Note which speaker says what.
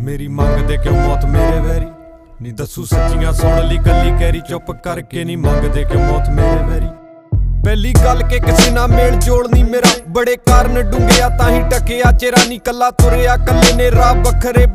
Speaker 1: ਮੇਰੀ ਮੰਗਦੇ ਕਿਉਂ ਮੌਤ ਮੇਰੇ ਵੈਰੀ? ਨੀ ਦੱਸੂ ਸੱਚੀਆਂ ਸੁਣ ਲਈ ਗੱਲੀ ਕੈਰੀ, ਚੁੱਪ ਕਰਕੇ ਨਹੀਂ ਮੰਗਦੇ ਕਿਉਂ ਮੌਤ ਮੇਰੇ ਵੈਰੀ? ਪਹਿਲੀ ਗੱਲ ਕਿ ਕਿਸੇ ਨਾਲ ਮੇਲ ਜੋੜ ਨਹੀਂ ਮੇਰਾ। ਬੜੇ ਕਾਰਨ ਡੁੰਗਿਆ ਤਾਂ ਹੀ ਟਕਿਆ ਚਿਹਰਾ ਨਹੀਂ ਕੱਲਾ ਤੁਰਿਆ, ਕੱਲੇ ਨੇ ਰਾਹ ਵੱਖਰੇ